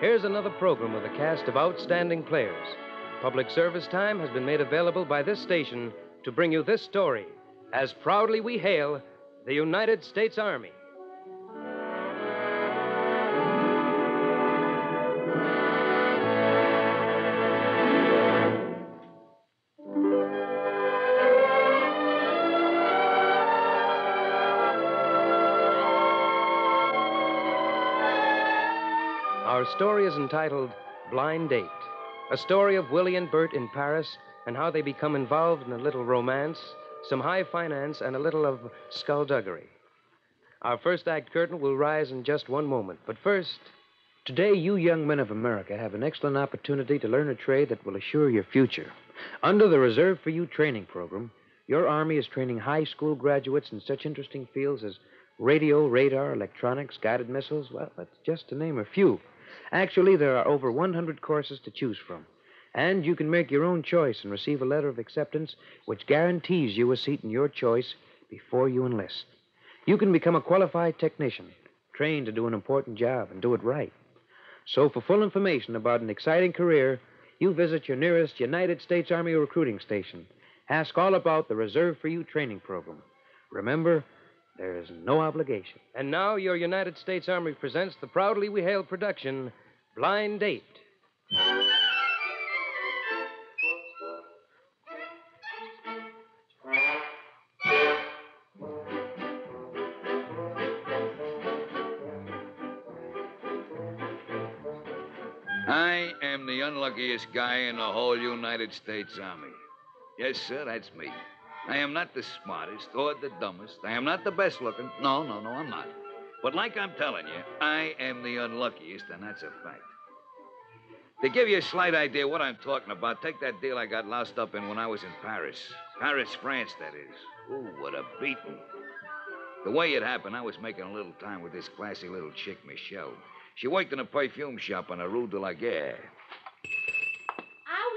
here's another program with a cast of outstanding players. Public service time has been made available by this station to bring you this story as proudly we hail the United States Army. Our story is entitled Blind Date, a story of Willie and Bert in Paris and how they become involved in a little romance, some high finance, and a little of skullduggery. Our first act curtain will rise in just one moment, but first, Today, you young men of America have an excellent opportunity to learn a trade that will assure your future. Under the Reserve for You training program, your Army is training high school graduates in such interesting fields as radio, radar, electronics, guided missiles. Well, that's just to name a few. Actually, there are over 100 courses to choose from. And you can make your own choice and receive a letter of acceptance which guarantees you a seat in your choice before you enlist. You can become a qualified technician, trained to do an important job and do it right. So, for full information about an exciting career, you visit your nearest United States Army recruiting station. Ask all about the Reserve for You training program. Remember, there is no obligation. and now your United States Army presents the proudly we hail production, Blind Date. I am the unluckiest guy in the whole United States Army. Yes, sir, that's me. I am not the smartest or the dumbest. I am not the best looking. No, no, no, I'm not. But like I'm telling you, I am the unluckiest, and that's a fact. To give you a slight idea what I'm talking about, take that deal I got loused up in when I was in Paris. Paris, France, that is. Ooh, what a beating. The way it happened, I was making a little time with this classy little chick, Michelle. She worked in a perfume shop on the Rue de la Guerre.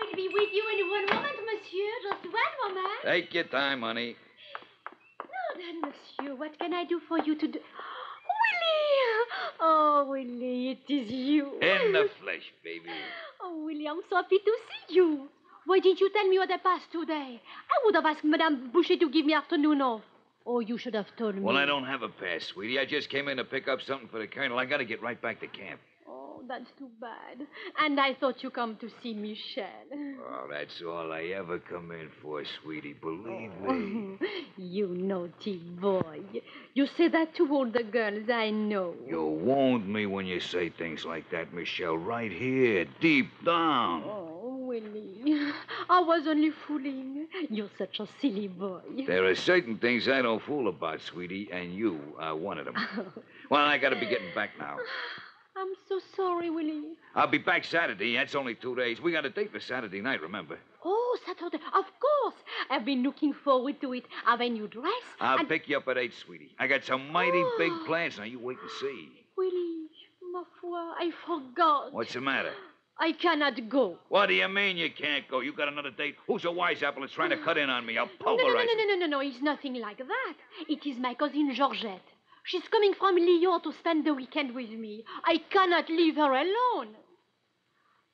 Will be with you in one moment, monsieur. Just one moment. Take your time, honey. Now then, monsieur, what can I do for you today? Willie! Oh, Willie, it is you. In the flesh, baby. Oh, Willie, I'm so happy to see you. Why didn't you tell me what I passed today? I would have asked Madame Boucher to give me afternoon off. Oh, you should have told me. Well, I don't have a pass, sweetie. I just came in to pick up something for the colonel. I gotta get right back to camp. Oh, that's too bad. And I thought you come to see Michelle. Oh, that's all I ever come in for, sweetie. Believe oh. me. you naughty boy. You say that to all the girls I know. You wound me when you say things like that, Michelle. Right here, deep down. Oh, Willie. I was only fooling. You're such a silly boy. There are certain things I don't fool about, sweetie, and you are one of them. Well, I gotta be getting back now. I'm so sorry, Willie. I'll be back Saturday. That's only two days. We got a date for Saturday night, remember? Oh, Saturday. Of course. I've been looking forward to it. I've a new dress. I'll and... pick you up at eight, sweetie. I got some mighty oh. big plans. Now you wait and see. Willie, ma foi, I forgot. What's the matter? I cannot go. What do you mean you can't go? You got another date? Who's a wise apple that's trying to cut in on me? I'll pulverize No, no, no, no, no, no, no. It's nothing like that. It is my cousin Georgette. She's coming from Lyon to spend the weekend with me. I cannot leave her alone.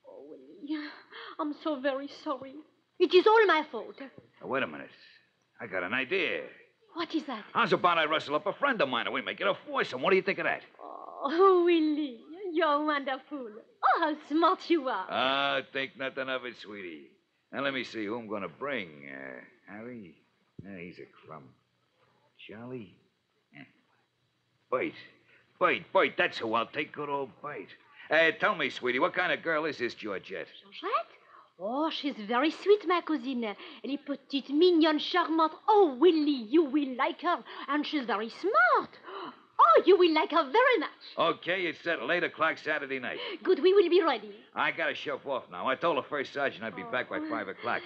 Oh, Willie, I'm so very sorry. It is all my fault. Now, wait a minute. I got an idea. What is that? How's about I rustle up a friend of mine and we make it a foursome? What do you think of that? Oh, Willie, you're wonderful. Oh, how smart you are. Ah, think nothing of it, sweetie. Now, let me see who I'm going to bring. Uh, Harry? Yeah, he's a crumb. Charlie? Eh. Bert. Bert, Bert, that's who I'll take good old Bert. Uh, tell me, sweetie, what kind of girl is this Georgette? Georgette? Oh, she's very sweet, my cousine. Elle est petite, mignonne, charmante. Oh, Willie, you will like her. And she's very smart. Oh, you will like her very much. Okay, it's settled. 8 o'clock Saturday night. Good, we will be ready. I got to shove off now. I told the first sergeant I'd be back by 5 o'clock.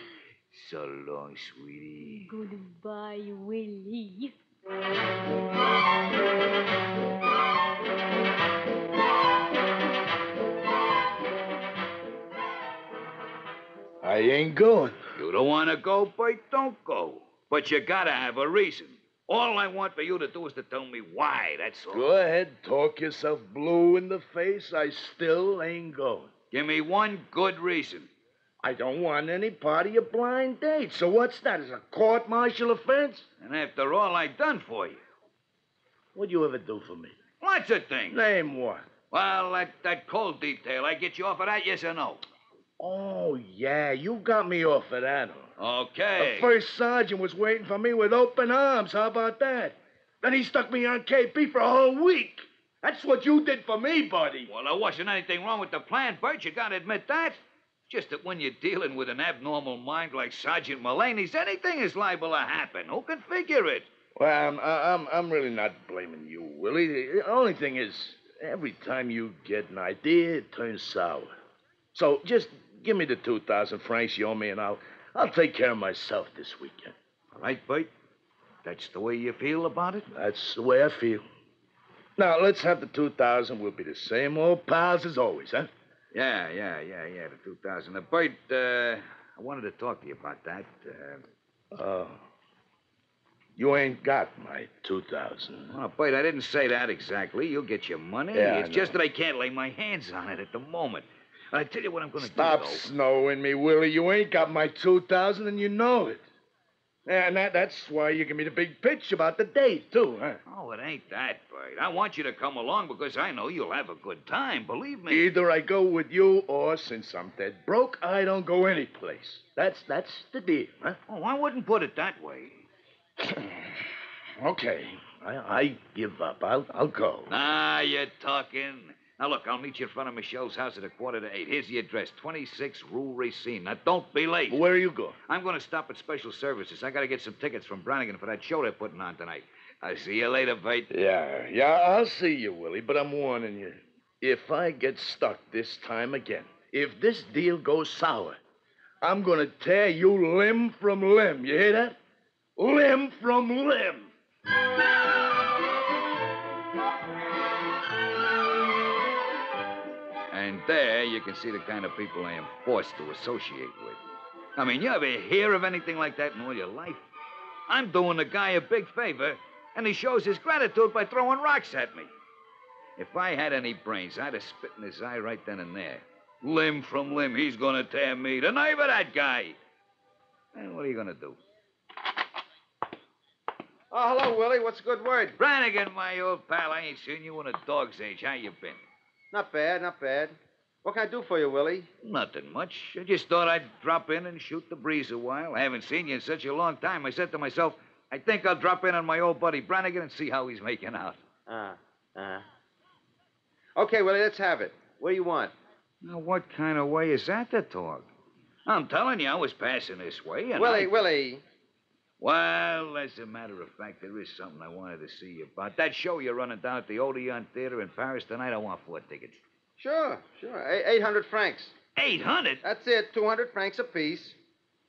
So long, sweetie. Goodbye, Willie. I ain't going. You don't want to go, Bert? Don't go. But you got to have a reason. All I want for you to do is to tell me why, that's all. Go ahead, talk yourself blue in the face. I still ain't going. Give me one good reason. I don't want any part of your blind date. So what's that? Is a court martial offense? And after all I've done for you. What'd you ever do for me? Lots of things. Name one. Well, that, that cold detail, I get you off of that, yes or no? Oh, yeah, you got me off of that. Okay. The first sergeant was waiting for me with open arms. How about that? Then he stuck me on KP for a whole week. That's what you did for me, buddy. Well, there wasn't anything wrong with the plan, Bert. You gotta admit that. Just that when you're dealing with an abnormal mind like Sergeant Mulaney's, anything is liable to happen. Who can figure it? Well, I'm, I'm, I'm really not blaming you, Willie. The only thing is, every time you get an idea, it turns sour. So just give me the 2,000 francs you owe me, and I'll, I'll take care of myself this weekend. All right, Bert? That's the way you feel about it? That's the way I feel. Now, let's have the 2,000. We'll be the same old pals as always, huh? Yeah, yeah, yeah, yeah, the 2000. Uh, Bert, uh, I wanted to talk to you about that. Uh, Uh, you ain't got my 2,000. well, Bert, I didn't say that exactly. You'll get your money. Yeah, it's just that I can't lay my hands on it at the moment. I tell you what I'm going to do. Stop snowing me, Willie. You ain't got my 2,000, and you know it. And that, that's why you give me the big pitch about the date, too, huh? Oh, it ain't that, Bert. I want you to come along because I know you'll have a good time. Believe me. Either I go with you, or since I'm dead broke, I don't go anyplace. That's that's the deal, huh? Oh, I wouldn't put it that way. Okay, I, I give up. I'll I'll go. Ah, you're talking. Now, look, I'll meet you in front of Michelle's house at a quarter to eight. Here's the address 26 Rue Racine. Now, don't be late. Where are you going? I'm going to stop at Special Services. I got to get some tickets from Brannigan for that show they're putting on tonight. I'll see you later, Bert. Yeah, yeah, I'll see you, Willie, but I'm warning you. If I get stuck this time again, if this deal goes sour, I'm gonna tear you limb from limb. You hear that? Limb from limb. There you can see the kind of people I am forced to associate with. I mean, you ever hear of anything like that in all your life? I'm doing the guy a big favor, and he shows his gratitude by throwing rocks at me. If I had any brains, I'd have spit in his eye right then and there. Limb from limb, he's gonna tear me. The nerve of that guy. And what are you gonna do? Oh, hello, Willie. What's a good word? Brannigan, my old pal, I ain't seen you in a dog's age. How you been? Not bad, not bad. What can I do for you, Willie? Nothing much. I just thought I'd drop in and shoot the breeze a while. I haven't seen you in such a long time. I said to myself, I think I'll drop in on my old buddy Brannigan and see how he's making out. Ah, ah. Okay, Willie, let's have it. What do you want? Now, what kind of way is that to talk? I'm telling you, I was passing this way, and Willie, I... Willie. Well, as a matter of fact, there is something I wanted to see you about. That show you're running down at the Odeon Theater in Paris tonight, I want four tickets. Sure, sure. A- 800 francs. Eight hundred? That's it. 200 francs apiece.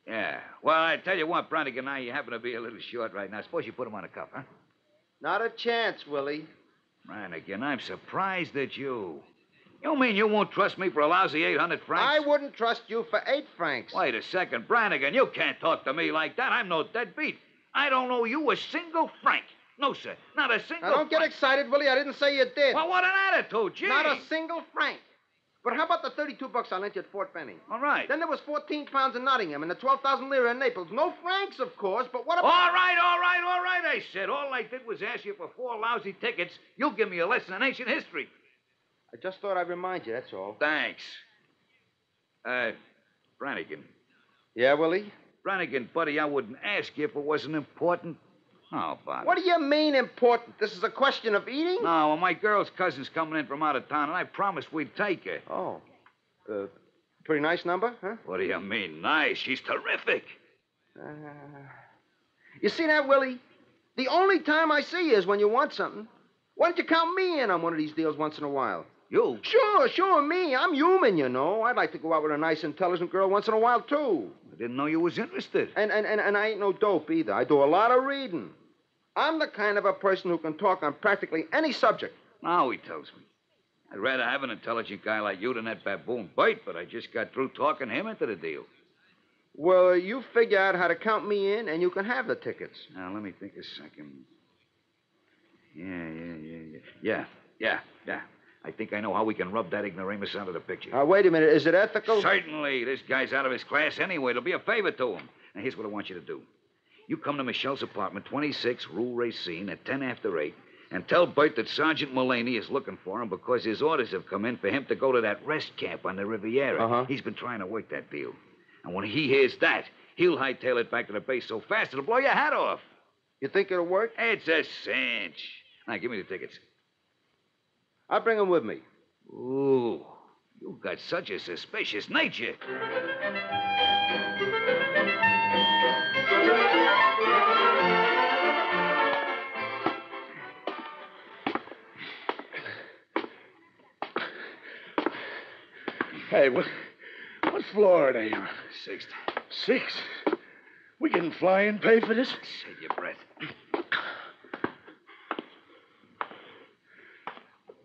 Yeah. Well, I tell you what, Brannigan and I, you happen to be a little short right now. Suppose you put him on a cuff, huh? Not a chance, Willie. Brannigan, I'm surprised at you. You mean you won't trust me for a lousy 800 francs? I wouldn't trust you for eight francs. Wait a second, Brannigan. You can't talk to me like that. I'm no deadbeat. I don't owe you a single franc. No, sir. Not a single Now, don't get excited, Willie. I didn't say you did. Well, what an attitude, gee. Not a single franc. But how about the 32 bucks I lent you at Fort Benning? All right. Then there was 14 pounds in Nottingham and the 12,000 lira in Naples. No francs, of course, but what about... All right, all right, all right, I said. All I did was ask you for four lousy tickets. You give me a lesson in ancient history. I just thought I'd remind you, that's all. Thanks. Uh, Brannigan. Yeah, Willie? Brannigan, buddy, I wouldn't ask you if it wasn't important. About What do you mean important? This is a question of eating? No, well, my girl's cousin's coming in from out of town, and I promised we'd take her. Oh. Uh, pretty nice number, huh? What do you mean, nice? She's terrific. Uh, you see that, Willie? The only time I see you is when you want something. Why don't you count me in on one of these deals once in a while? You? Sure, sure, me. I'm human, you know. I'd like to go out with a nice, intelligent girl once in a while, too. I didn't know you was interested. And, and, and, and I ain't no dope either. I do a lot of reading. I'm the kind of a person who can talk on practically any subject. Now he tells me. I'd rather have an intelligent guy like you than that baboon Bert, but I just got through talking him into the deal. Well, you figure out how to count me in, and you can have the tickets. Now, let me think a second. Yeah, yeah, yeah, yeah. Yeah, yeah, yeah. I think I know how we can rub that ignoramus out of the picture. Uh, wait a minute. Is it ethical? Certainly. This guy's out of his class anyway. It'll be a favor to him. Now, here's what I want you to do. You come to Michelle's apartment, 26 Rue Racine, at 10 after 8, and tell Bert that Sergeant Mullaney is looking for him because his orders have come in for him to go to that rest camp on the Riviera. Uh-huh. He's been trying to work that deal. And when he hears that, he'll hightail it back to the base so fast it'll blow your hat off. You think it'll work? It's a cinch. Now, give me the tickets. I'll bring 'em with me. Ooh, you've got such a suspicious nature. Hey, what, what floor are they on? Sixth. Six. We can fly and pay for this? Save your breath.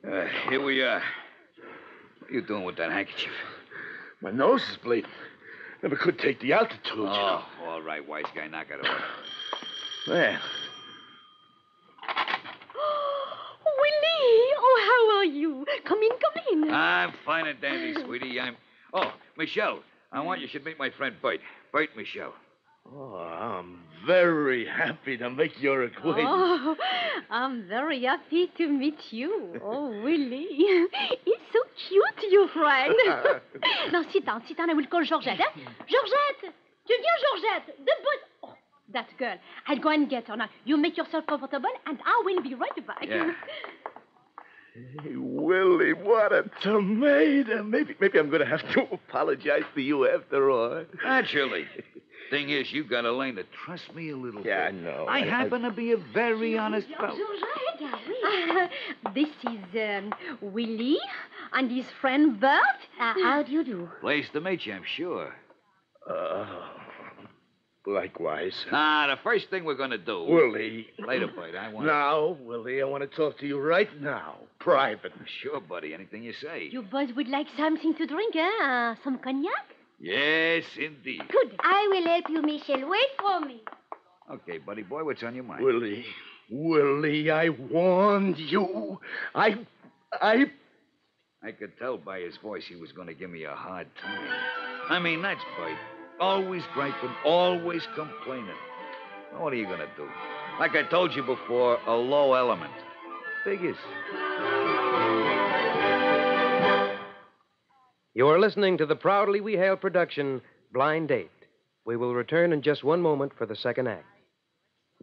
Uh, here we are. What are you doing with that handkerchief? My nose is bleeding. Never could take the altitude. you know. Oh, all right, wise guy, knock it off. There. Willie! Oh, how are you? Come in, come in. I'm fine and dandy, sweetie. I'm. Oh, Michelle, I want you should meet my friend Bert. Bert Michelle. Oh, I'm very happy to make your acquaintance. Oh, I'm very happy to meet you. Oh, Willie. He's so cute, your friend. now, sit down, sit down. I will call Georgette. Eh? Georgette! Tu viens, Georgette? The boat. Oh, that girl. I'll go and get her. Now, you make yourself comfortable, and I will be right back. Yeah. Hey, Willie, what a tomato. Maybe, maybe I'm going to have to apologize to you after all. Naturally. Thing is, you've got to learn to trust me a little bit. Yeah, I know. I happen to be a very honest fellow. Uh, this is um, Willie and his friend Bert. Uh, how do you do? Place to meet you, I'm sure. Uh, likewise. Ah, the first thing we're going to do. Willie. Later, Bert. I want. Now, Willie, I want to talk to you right now, private. Sure, buddy. Anything you say. You boys would like something to drink, eh? Uh, some cognac? Yes, indeed. Good. I will help you, Michelle. Wait for me. Okay, buddy boy, what's on your mind? Willie, Willie, I warned you. I, I. I could tell by his voice he was going to give me a hard time. I mean, that's Bert. Always griping, always complaining. Well, what are you going to do? Like I told you before, a low element. Figures. You are listening to the proudly we hail production, Blind Date. We will return in just one moment for the second act.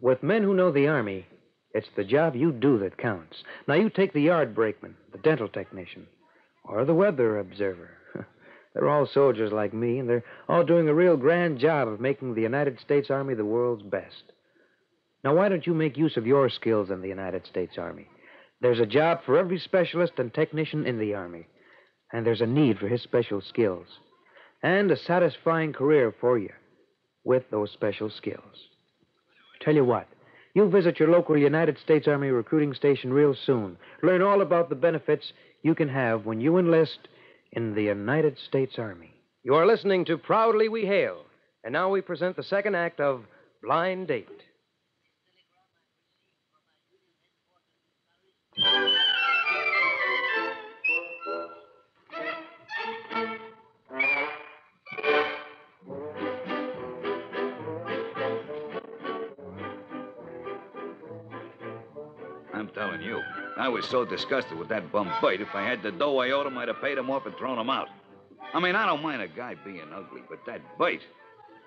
With men who know the Army, it's the job you do that counts. Now, you take the yard brakeman, the dental technician, or the weather observer. they're all soldiers like me, and they're all doing a real grand job of making the United States Army the world's best. Now, why don't you make use of your skills in the United States Army? There's a job for every specialist and technician in the Army, and there's a need for his special skills, and a satisfying career for you with those special skills. Tell you what, you visit your local United States Army recruiting station real soon. Learn all about the benefits you can have when you enlist in the United States Army. You are listening to Proudly We Hail, and now we present the second act of Blind Date. You, I was so disgusted with that bum Bert. If I had the dough I owed him, I'd have paid him off and thrown him out. I mean, I don't mind a guy being ugly, but that Bert.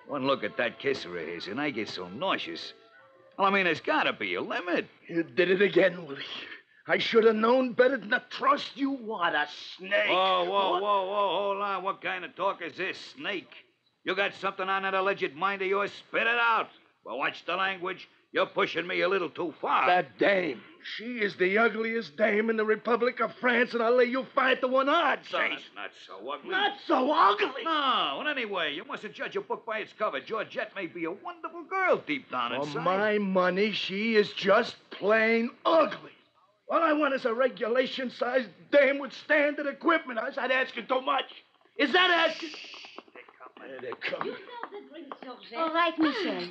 One look at that kisser of his, and I get so nauseous. Well, I mean, there's got to be a limit. You did it again, Willie. I should have known better than to trust you. What a snake. Whoa, whoa, What- whoa, whoa, hold on. What kind of talk is this, snake? You got something on that alleged mind of yours? Spit it out. Well, watch the language. You're pushing me a little too far. That dame. She is the ugliest dame in the Republic of France, and I'll lay you five to one odds on it. She's not so ugly. Not so ugly. No, and anyway, you mustn't judge a book by its cover. Georgette may be a wonderful girl deep down For inside. my money, she is just plain ugly. All I want is a regulation sized dame with standard equipment. Is that asking too much? Is that asking? There they come. All right, Michelle.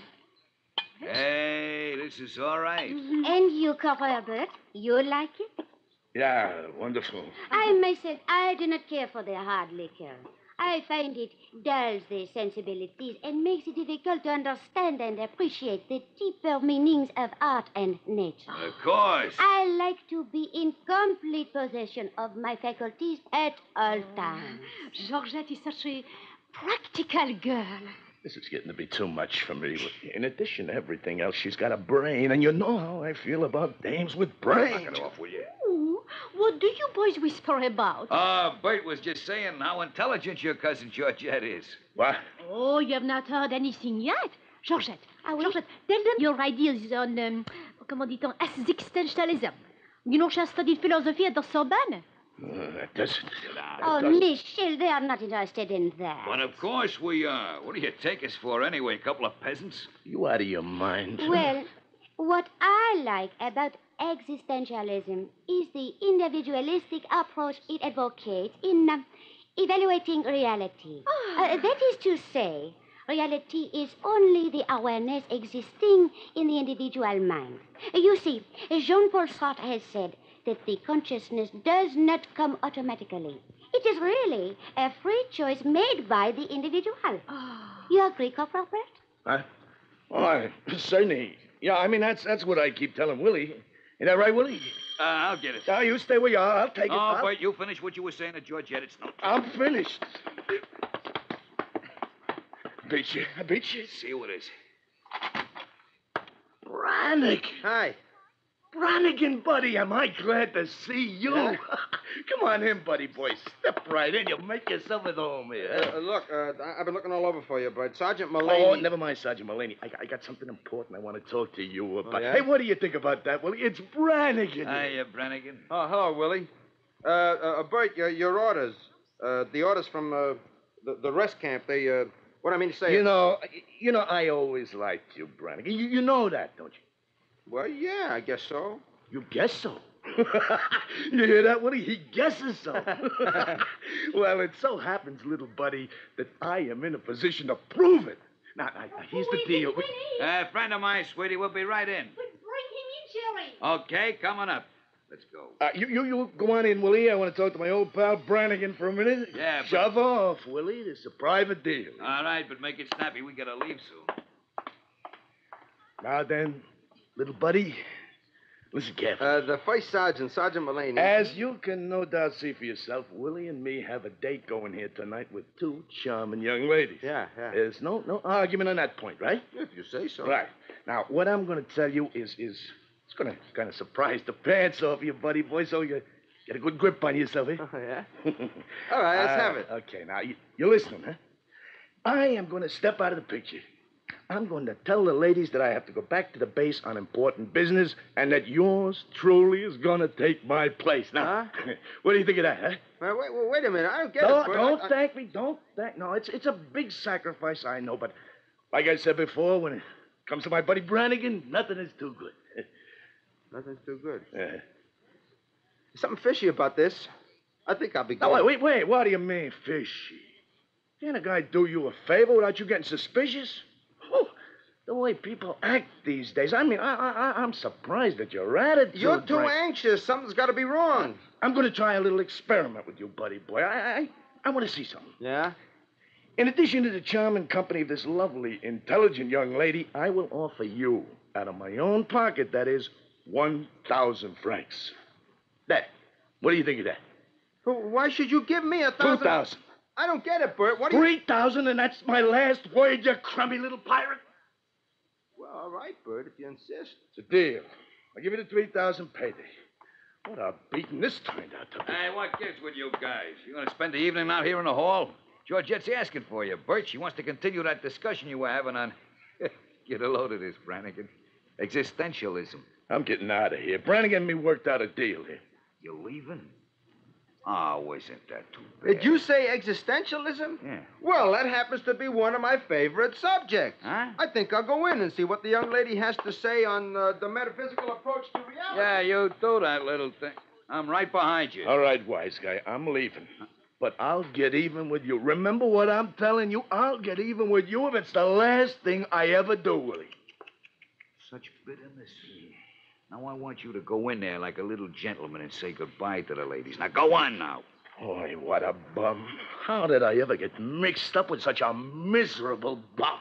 Hey, this is all right. Mm-hmm. And you, Corporal Bert, you like it? Yeah, wonderful. I myself, I do not care for the hard liquor. I find it dulls the sensibilities and makes it difficult to understand and appreciate the deeper meanings of art and nature. Of course. I like to be in complete possession of my faculties at all times. Georgette is such a practical girl. This is getting to be too much for me. In addition to everything else, she's got a brain, and you know how I feel about dames with brains. Knock it off, will you? Ooh, what do you boys whisper about? Ah, Bert was just saying how intelligent your cousin Georgette is. What? Oh, you have not heard anything yet. Georgette, Georgette, tell them your ideas on, um, comment dit-on, existentialism. You know, she has studied philosophy at the Sorbonne. Uh, that doesn't. Oh, Michelle, they are not interested in that. But of course we are. What do you take us for anyway? A couple of peasants? You out of your mind? Well, what I like about existentialism is the individualistic approach it advocates in um, evaluating reality. Uh, that is to say, reality is only the awareness existing in the individual mind. You see, Jean Paul Sartre has said that the consciousness does not come automatically. It is really a free choice made by the individual. You agree, Corporal Bert? Huh? Oh, I, certainly. Yeah, I mean, that's that's what I keep telling Willie. Is that right, Willie? Uh, I'll get it. Now, you stay where you are. I'll take it. Oh, I'll- Bert, you finish what you were saying to Georgette. It's no. I'm finished. Beat you. I beat you. See who it is. Brannigan. Hi. Brannigan, buddy, am I glad to see you. Yeah? Come on in, buddy boy. Step right in. You'll make yourself at home here. Uh, uh, look, uh, I- I've been looking all over for you, but Sergeant Oh, never mind, Sergeant Mulaney. I, got- I got something important I want to talk to you about. yeah? Hey, what do you think about that, Willie? It's Brannigan. Hiya, Brannigan. Oh, hello, Willie. Uh, uh, Bert, your, your orders. Uh, the orders from uh, the, the rest camp, they, uh, what I mean to say. You know, you know, I always liked you, Brannigan. You, you know that, don't you? Well, yeah, I guess so. You guess so. you hear that, Willie? He guesses so. well, it so happens, little buddy, that I am in a position to prove it. Now, now, now, here's the deal. Uh, friend of mine, sweetie. We'll be right in. But bring him in, Jerry. Okay, coming up. Let's go. Uh, you, you, you go on in, Willie. I want to talk to my old pal Brannigan for a minute. Yeah, but- Shove off, Willie. This is a private deal. All right, but make it snappy. We gotta leave soon. Now then, little buddy, listen carefully. Uh, the first sergeant, Sergeant Mulaney. As you can no doubt see for yourself, Willie and me have a date going here tonight with two charming young ladies. Yeah, yeah. There's no no argument on that point, right? If you say so. Right. Now, what I'm going to tell you is is it's going to kind of surprise the pants off you, buddy boy. So you get a good grip on yourself, eh? Oh, yeah? All right, let's Uh, have it. Okay, now you, you're listening, huh? I am going to step out of the picture. I'm going to tell the ladies that I have to go back to the base on important business and that yours truly is going to take my place. Now, what do you think of that, huh? Well, wait, wait, wait a minute. I don't get Don't, it, don't I- I- thank me. Don't thank. No, it's it's a big sacrifice, I know, but like I said before, when it comes to my buddy Brannigan, nothing is too good. Nothing's too good. Yeah. Something fishy about this. I think I'll be going. wait, wait, wait. What do you mean, fishy? Can't a guy do you a favor without you getting suspicious? The way people act these days. I mean, I, I, I'm surprised at your attitude. You're too Frank. anxious. Something's got to be wrong. I'm going to try a little experiment with you, buddy boy. I, I, I want to see something. Yeah? In addition to the charming company of this lovely, intelligent young lady, I will offer you, out of my own pocket, that is, 1,000 francs. That. What do you think of that? Why should you give me a thousand? 2,000. I don't get it, Bert. What do you... 3,000, and that's my last word, you crummy little pirate. All right, Bert, if you insist. It's a deal. I'll give you the 3,000 payday. What a beating this turned out to be. Hey, what gives with you guys? You gonna spend the evening out here in the hall? Georgette's asking for you. Bert, she wants to continue that discussion you were having on. Get a load of this, Brannigan. Existentialism. I'm getting out of here. Brannigan and me worked out a deal here. You're leaving? Oh, isn't that too bad? Did you say existentialism? Yeah. Well, that happens to be one of my favorite subjects. Huh? I think I'll go in and see what the young lady has to say on uh, the metaphysical approach to reality. Yeah, you do that little thing. I'm right behind you. All right, wise guy, I'm leaving. But I'll get even with you. Remember what I'm telling you? I'll get even with you if it's the last thing I ever do, Willie. Such bitterness. Now I want you to go in there like a little gentleman and say goodbye to the ladies. Now go on now. Boy, what a bum. How did I ever get mixed up with such a miserable bum?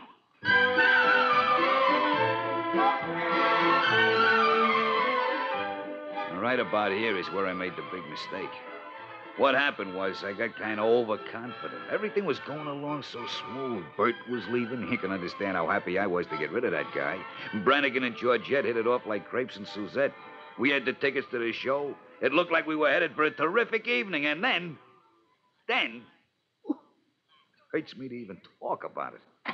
Right about here is where I made the big mistake. What happened was I got kind of overconfident. Everything was going along so smooth. Bert was leaving. You can understand how happy I was to get rid of that guy. Brannigan and Georgette hit it off like crepes and Suzette. We had the tickets to the show. It looked like we were headed for a terrific evening, and then, then, hurts me to even talk about it.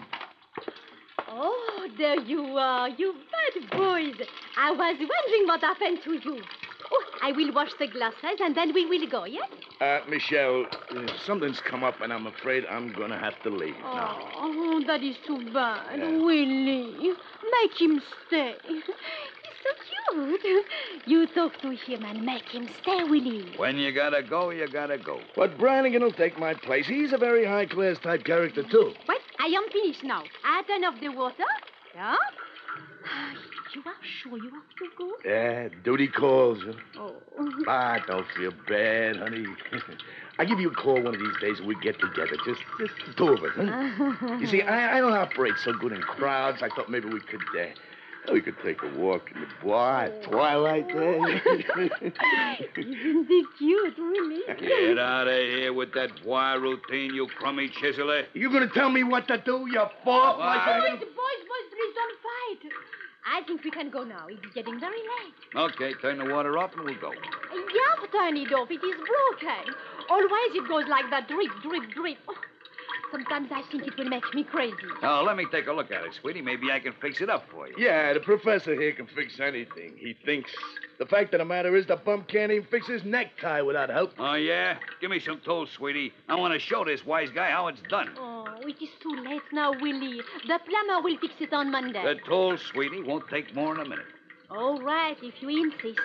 Oh, there you are, you bad boys. I was wondering what happened to you. Oh, I will wash the glasses and then we will go, yes? Uh, Michelle, something's come up, and I'm afraid I'm gonna have to leave now. Oh, that is too bad. Yeah. Willie, make him stay. He's so cute. You talk to him and make him stay, Willie. When you gotta go, you gotta go. But Brannigan will take my place. He's a very high class type character, too. What? I am finished now. I turn off the water. Yeah? You are sure you have to go? Yeah, duty calls. Oh. Ah, don't feel bad, honey. I'll give you a call one of these days and we get together. Just, just the two of us, huh? You see, I, I don't operate so good in crowds. I thought maybe we could, uh, we could take a walk in the bar at twilight there. Isn't he cute, really? Get out of here with that boy routine, you crummy chiseler. you gonna tell me what to do, you fool? Like a Boys, boys, boys, please don't fight. I think we can go now. It's getting very late. Okay, turn the water off and we'll go. Yeah, turn it off. It is broken. Always it goes like that, drip, drip, drip. Oh, sometimes I think it will make me crazy. Oh, let me take a look at it, sweetie. Maybe I can fix it up for you. Yeah, the professor here can fix anything. He thinks. The fact of the matter is, the bum can't even fix his necktie without help. Oh, yeah? Give me some tools, sweetie. I want to show this wise guy how it's done. Oh, it is too late now, Willie. The plumber will fix it on Monday. The tools, sweetie, won't take more than a minute. All right, if you insist.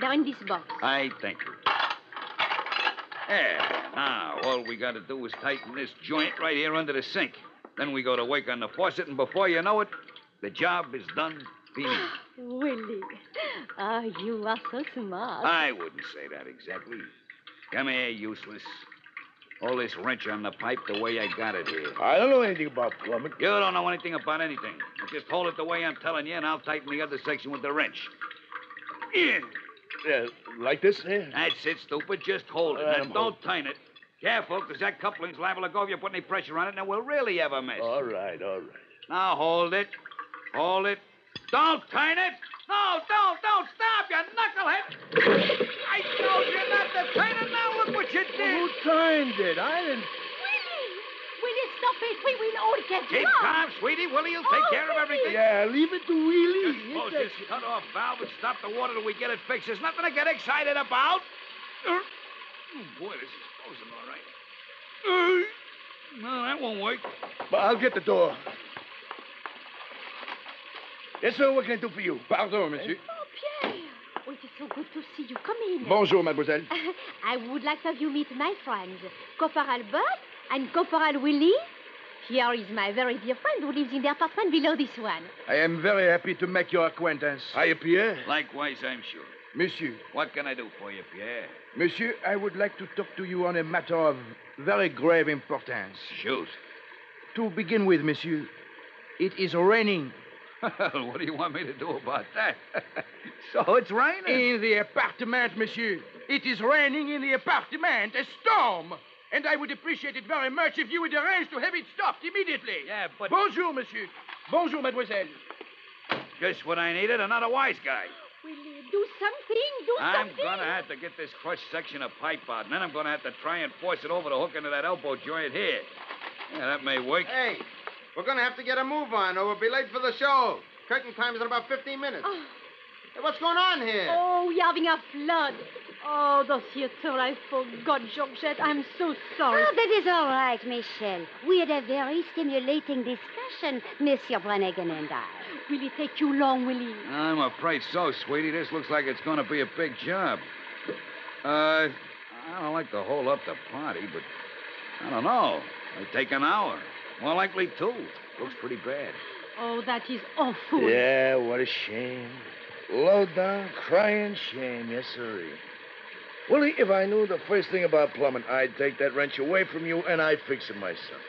Down in this box. I thank you. There. Now, all we got to do is tighten this joint right here under the sink. Then we go to work on the faucet, and before you know it, the job is done. Finished. Willie. Ah, you are so smart. I wouldn't say that exactly. Come here, useless. Hold this wrench on the pipe the way I got it here. I don't know anything about plumbing. You don't know anything about anything. Just hold it the way I'm telling you, and I'll tighten the other section with the wrench. Yeah. Yeah, like this here? That's it, stupid. Just hold it. Now, don't tighten it. Careful, because that coupling's liable to go if you put any pressure on it, and we'll really have a mess. All right, all right. Now, hold it. Hold it. Don't tighten it. No, don't, don't stop, you knucklehead. I told you not to tighten it. Now, look what you Who timed it? I didn't. Willie! Willie, stop it. We will all get Keep lost. calm, sweetie. Willie will take care of everything. Yeah, leave it to Willie. Oh, just close this cut-off valve and stop the water till we get it fixed. There's nothing to get excited about. Uh, oh, boy, this is closing all right. Uh, no, that won't work. But I'll get the door. Yes, sir. What can I do for you? Pardon, monsieur. Oh, it is so good to see you. Come in. Bonjour, mademoiselle. I would like to have you meet my friends, Corporal Bert and Corporal Willie. Here is my very dear friend who lives in the apartment below this one. I am very happy to make your acquaintance. Hiya, Pierre. Likewise, I'm sure. Monsieur, What can I do for you, Pierre? monsieur, I would like to talk to you on a matter of very grave importance. Shoot. To begin with, monsieur, it is raining what do you want me to do about that? so it's raining. in the apartment, monsieur. It is raining in the apartment, a storm. And I would appreciate it very much if you would arrange to have it stopped immediately. Yeah, but Bonjour, monsieur. Bonjour, mademoiselle. just what I needed, another wise guy. Willie, do something. Do something. I'm gonna have to get this crushed section of pipe out, and then I'm gonna have to try and force it over the hook into that elbow joint here. Yeah, that may work. Hey, we're going to have to get a move on or we'll be late for the show. curtain time's in about 15 minutes. Hey, what's going on here? Oh, we're having a flood. Oh, the theater, I forgot, Georgette. I'm so sorry. Oh, that is all right, Michelle. We had a very stimulating discussion, Monsieur Brannigan and I. Will it take you long, Willie? I'm afraid so, sweetie. This looks like it's going to be a big job. Uh, I don't like to hold up the party, but I don't know. It'll take an hour. More likely two. Looks pretty bad. Oh, that is awful. Yeah, what a shame. Low down, crying shame, yes, sir. Willie, if I knew the first thing about plumbing, I'd take that wrench away from you and I'd fix it myself.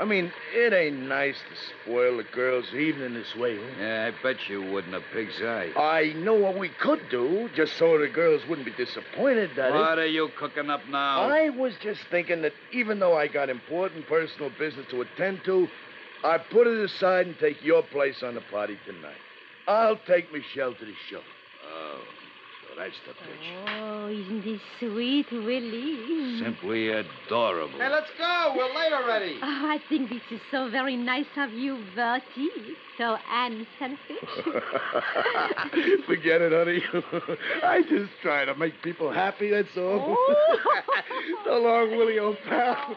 I mean, it ain't nice to spoil the girls' evening this way. huh? Yeah, I bet you wouldn't, a pig's eye. I know what we could do, just so the girls wouldn't be disappointed, Daddy. What are you cooking up now? I was just thinking that even though I got important personal business to attend to, I put it aside and take your place on the party tonight. I'll take Michelle to the show. Oh, that's the pitch. Oh, isn't this sweet, Willie? Simply adorable. Hey, let's go. We're late already. Oh, I think this is so very nice of you, Bertie. So unselfish. Forget it, honey. I just try to make people happy, that's all. Oh. so long, Willie, old pal.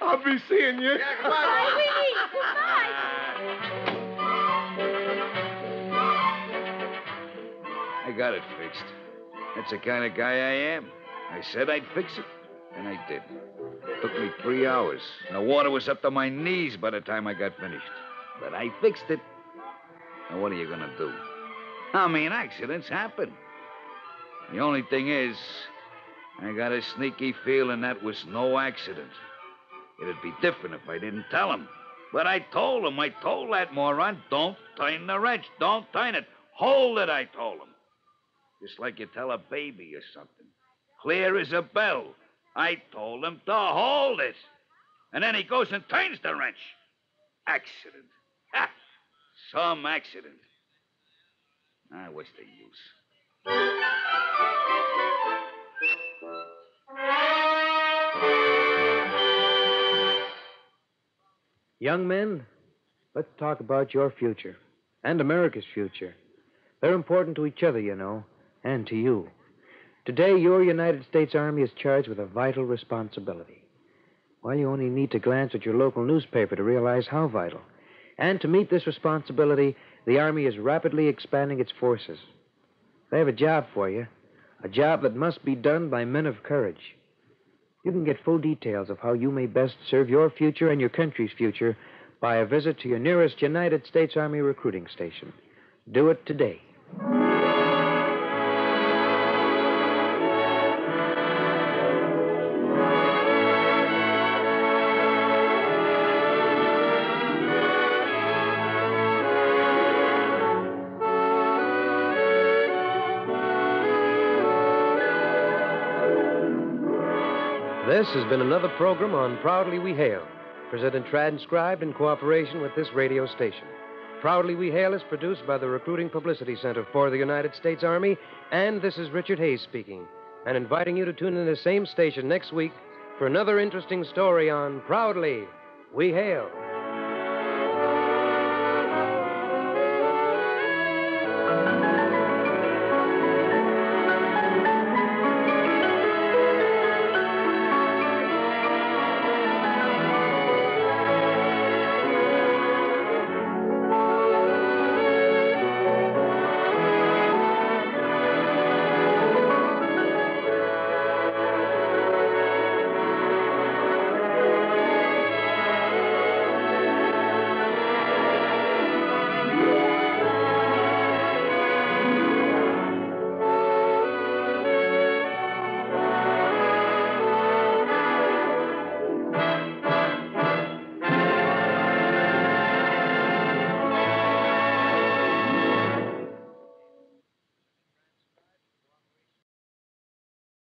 I'll be seeing you. Yeah, goodbye, Bye, Willie. Willie. Goodbye. I got it fixed. That's the kind of guy I am. I said I'd fix it, and I did. It Took me three hours. The water was up to my knees by the time I got finished. But I fixed it. Now, what are you going to do? I mean, accidents happen. The only thing is, I got a sneaky feeling that was no accident. It'd be different if I didn't tell him. But I told him, I told that moron, don't turn the wrench. Don't turn it. Hold it, I told him. Just like you tell a baby or something. Clear as a bell. I told him to hold it. And then he goes and turns the wrench. Accident. Ha! Some accident. Ah, what's the use? Young men, let's talk about your future and America's future. They're important to each other, you know, and to you. Today, your United States Army is charged with a vital responsibility. Well, you only need to glance at your local newspaper to realize how vital. And to meet this responsibility, the Army is rapidly expanding its forces. They have a job for you, a job that must be done by men of courage. You can get full details of how you may best serve your future and your country's future by a visit to your nearest United States Army recruiting station. Do it today. This has been another program on Proudly We Hail, presented transcribed in cooperation with this radio station. Proudly We Hail is produced by the Recruiting Publicity Center for the United States Army, and this is Richard Hayes speaking, and inviting you to tune in the same station next week for another interesting story on Proudly We Hail.